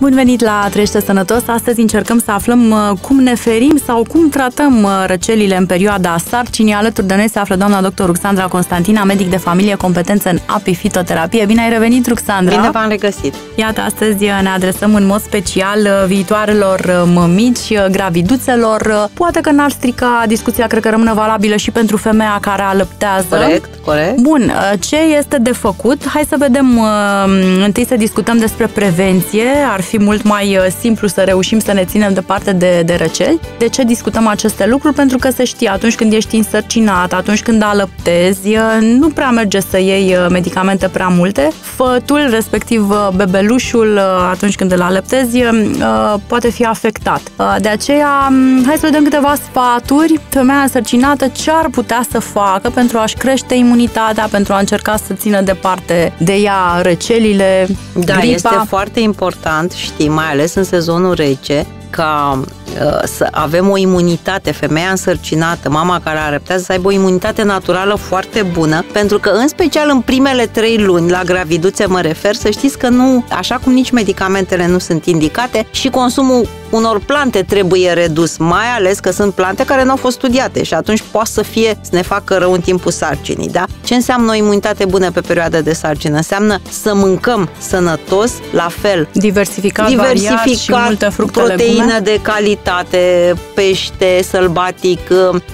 Bun venit la Trește Sănătos! Astăzi încercăm să aflăm uh, cum ne ferim sau cum tratăm uh, răcelile în perioada sarcinii. Alături de noi se află doamna doctor Ruxandra Constantina, medic de familie, competență în apifitoterapie. Bine ai revenit, Ruxandra! Bine v-am regăsit! Iată, astăzi uh, ne adresăm în mod special viitoarelor mămici, graviduțelor. Poate că n-ar strica discuția, cred că rămână valabilă și pentru femeia care alăptează. Corect, corect. Bun, ce este de făcut? Hai să vedem, întâi să discutăm despre prevenție. Ar fi mult mai uh, simplu să reușim să ne ținem departe de, de răceli. De ce discutăm aceste lucruri? Pentru că se știe, atunci când ești însărcinat, atunci când alăptezi, uh, nu prea merge să iei uh, medicamente prea multe. Fătul, respectiv bebelușul, atunci când îl alăptezi, poate fi afectat. De aceea, um, hai să vedem câteva sfaturi. Femeia însărcinată ce ar putea să facă pentru a-și crește imunitatea, pentru a încerca să țină departe de ea răcelile, Da, gripa. este foarte important știi, mai ales în sezonul rece, ca uh, să avem o imunitate, femeia însărcinată, mama care arăptează, să aibă o imunitate naturală foarte bună, pentru că în special în primele trei luni, la graviduțe mă refer, să știți că nu, așa cum nici medicamentele nu sunt indicate și consumul unor plante trebuie redus, mai ales că sunt plante care nu au fost studiate și atunci poate să fie să ne facă rău în timpul sarcinii, da? Ce înseamnă o imunitate bună pe perioada de sarcină? Înseamnă să mâncăm sănătos, la fel. Diversificat, diversificat variat și multe fructe, proteină legume. de calitate, pește, sălbatic,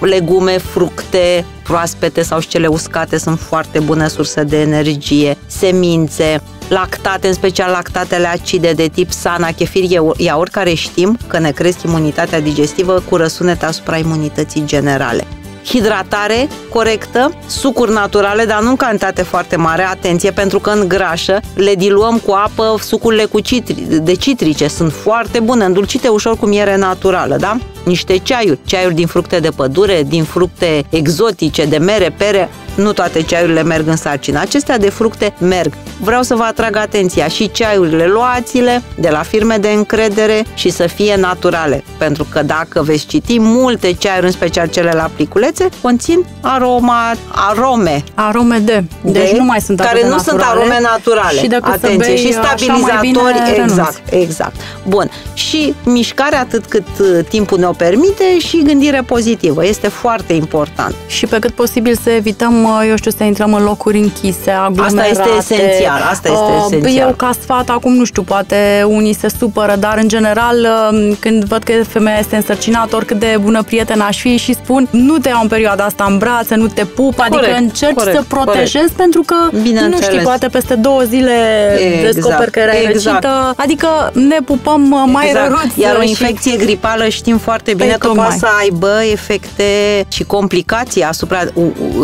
legume, fructe, proaspete sau și cele uscate sunt foarte bune surse de energie, semințe, lactate, în special lactatele acide de tip sana, chefir, iaurt, care știm că ne cresc imunitatea digestivă cu răsunet asupra imunității generale hidratare corectă, sucuri naturale, dar nu în cantitate foarte mare, atenție, pentru că în grașă le diluăm cu apă sucurile cu citri, de citrice, sunt foarte bune, îndulcite ușor cu miere naturală, da? Niște ceaiuri, ceaiuri din fructe de pădure, din fructe exotice, de mere, pere, nu toate ceaiurile merg în sarcină. Acestea de fructe merg. Vreau să vă atrag atenția și ceaiurile luați-le de la firme de încredere și să fie naturale. Pentru că dacă veți citi, multe ceaiuri, în special cele la pliculețe, conțin aroma, arome. Arome de. Deci de, nu mai sunt Care nu naturale. sunt arome naturale. Și Atenție, bei și stabilizatori. Bine, exact, exact. Bun. Și mișcare atât cât uh, timpul ne-o permite și gândire pozitivă. Este foarte important. Și pe cât posibil să evităm eu știu, să intrăm în locuri închise, aglomerate. Asta este esențial, asta este uh, esențial. Eu ca sfat, acum nu știu, poate unii se supără, dar în general um, când văd că femeia este însărcinată, oricât de bună prietenă aș fi și spun nu te iau în perioada asta în brațe, nu te pup, adică corect, adică încerci corect, să protejezi corect. pentru că nu știi, poate peste două zile exact, descoperi că erai exact. răcită, adică ne pupăm uh, mai exact. răruți. Iar o infecție și... gripală știm foarte bine păi, că poate să aibă efecte și complicații asupra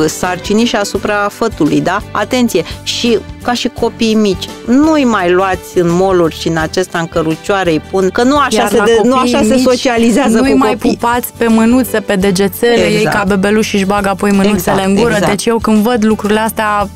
sarcinii sarcinii și asupra fătului, da? Atenție! Și ca și copiii mici, nu-i mai luați în moluri și în acesta în cărucioare îi pun, că nu așa, se, de, nu așa se socializează nu-i cu mai copii. pupați pe mânuțe, pe degețele, exact. ei ca bebeluși și își bagă apoi mânuțele exact, în gură, exact. deci eu când văd lucrurile astea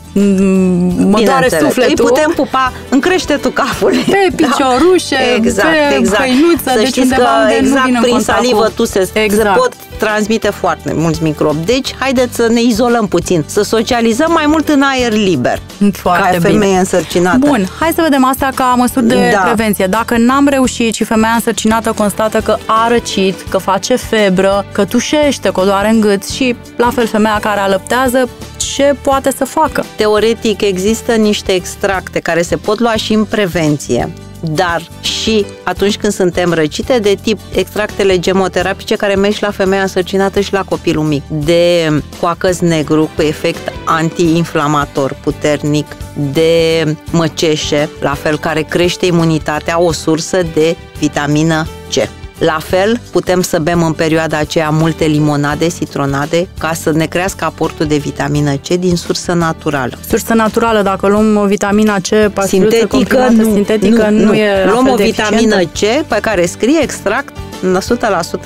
mă doare sufletul. Îi putem pupa în creștetul capului. Pe da. piciorușe, da? exact, pe exact. hăinuță, Să deci știți că exact prin salivă tu se, exact. se pot transmite foarte mulți microbi. Deci, haideți să ne izolăm puțin, să socializăm mai mult în aer liber. Foarte ca femeie bine. însărcinată. Bun, hai să vedem asta ca măsuri de da. prevenție. Dacă n-am reușit și femeia însărcinată constată că a răcit, că face febră, că tușește, că o doare în gât și la fel femeia care alăptează, ce poate să facă? Teoretic există niște extracte care se pot lua și în prevenție dar și atunci când suntem răcite de tip extractele gemoterapice care merg și la femeia însărcinată și la copilul mic, de coacăz negru cu efect antiinflamator puternic, de măceșe, la fel care crește imunitatea, o sursă de vitamină C. La fel, putem să bem în perioada aceea multe limonade, citronade, ca să ne crească aportul de vitamină C din sursă naturală. Sursă naturală, dacă luăm vitamina C, sintetică, nu, sintetică nu, nu, nu. e Luăm o vitamină C pe care scrie extract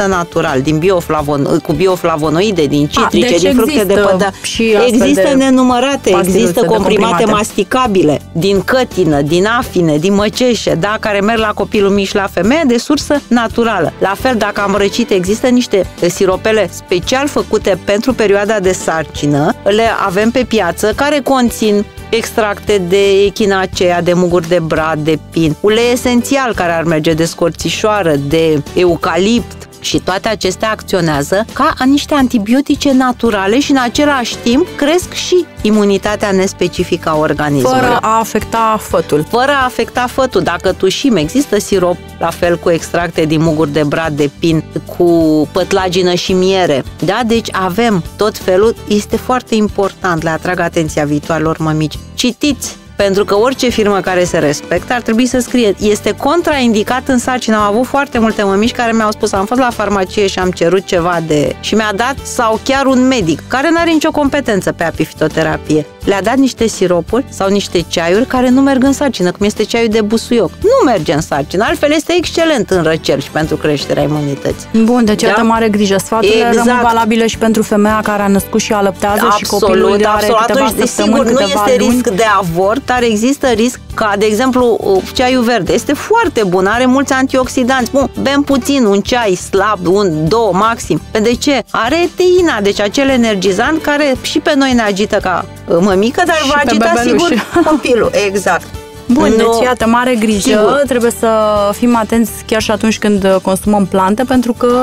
100% natural, din bioflavon, cu bioflavonoide, din citrice, A, deci din fructe de pădă. Și există de nenumărate, există comprimate masticabile, din cătină, din afine, din măceșe, da, care merg la copilul mic și la femeie, de sursă naturală. La fel, dacă am răcit, există niște siropele special făcute pentru perioada de sarcină, le avem pe piață, care conțin extracte de echinacea, de muguri de brad, de pin, ulei esențial care ar merge de scorțișoară, de eucalipt, și toate acestea acționează ca niște antibiotice naturale și în același timp cresc și imunitatea nespecifică a organismului. Fără a afecta fătul. Fără a afecta fătul. Dacă tușim, există sirop, la fel cu extracte din muguri de brad, de pin, cu pătlagină și miere. Da? Deci avem tot felul. Este foarte important, le atrag atenția viitoarelor mămici. Citiți pentru că orice firmă care se respectă ar trebui să scrie este contraindicat în sarcină. Am avut foarte multe mămici care mi-au spus am fost la farmacie și am cerut ceva de... și mi-a dat sau chiar un medic care nu are nicio competență pe apifitoterapie. Le-a dat niște siropuri sau niște ceaiuri care nu merg în sarcină, cum este ceaiul de busuioc. Nu merge în sarcină, altfel este excelent în răcel și pentru creșterea imunității. Bun, deci da? mare grijă. Sfaturile exact. rămân valabile și pentru femeia care a născut și alăptează absolut, și copilul absolut. are câteva Atunci, sigur, nu este luni. risc de avort, dar există risc ca, de exemplu, ceaiul verde. Este foarte bun, are mulți antioxidanți. Bun, bem puțin, un ceai slab, un, două maxim. De ce? Are teina, deci acel energizant care și pe noi ne agită ca uh, mămică, dar și va agita sigur copilul. Exact. Bun, nu... deci iată, mare grijă, Sigur. trebuie să fim atenți chiar și atunci când consumăm plante, pentru că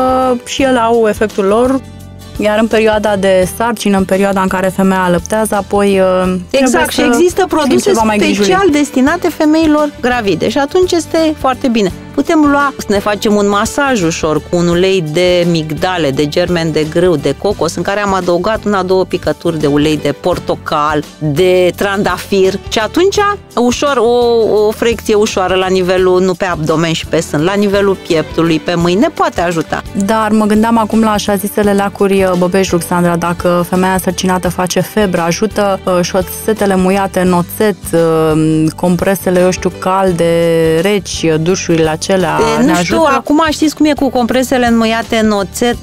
și ele au efectul lor, iar în perioada de sarcină, în perioada în care femeia alăptează, apoi uh, Exact, și există produse special destinate femeilor gravide și atunci este foarte bine. Putem lua, să ne facem un masaj ușor cu un ulei de migdale, de germen de grâu, de cocos, în care am adăugat una, două picături de ulei de portocal, de trandafir și atunci ușor, o, o frecție ușoară la nivelul, nu pe abdomen și pe sân, la nivelul pieptului, pe mâini, ne poate ajuta. Dar mă gândeam acum la așa zisele lacuri uh, Băbeș Luxandra, dacă femeia sărcinată face febră, ajută uh, șosetele muiate în oțet, uh, compresele, eu știu, calde, reci, dușurile acelea e, Nu știu, ajută? acum știți cum e cu compresele înmuiate în oțet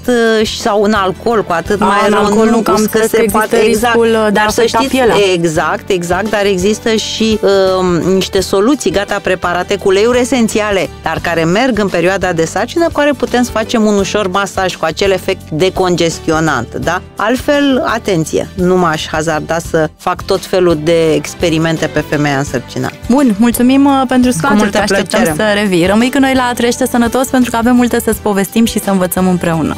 sau în alcool, cu atât a, mai în alcool nu, cam că se poate exact, de dar să știți, pielea. exact, exact, dar există și uh, niște soluții gata preparate cu leiuri esențiale, dar care merg în perioada de sarcină, cu care putem să facem un ușor masaj cu acel efect decongestionant, da? Altfel, atenție, nu m-aș hazarda să fac tot felul de experimente pe femeia însărcinată. Bun, mulțumim uh, pentru sfaturi, te așteptăm plăcere. să revii. Rămâi cu noi la Trește Sănătos pentru că avem multe să-ți povestim și să învățăm împreună.